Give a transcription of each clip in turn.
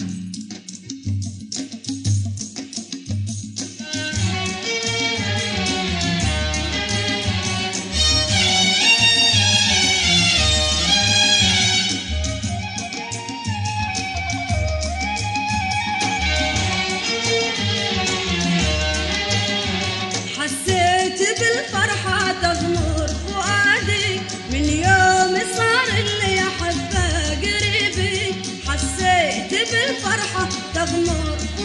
Mm-hmm. بالفرحه الفرحة تغمر.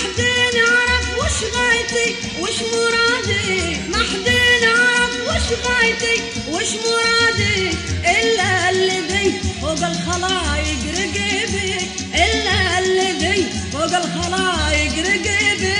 حدا نعرف وش غايتك وش مرادك إلا الذي فوق الخلايق رقيبك فوق الخلايق رقيبك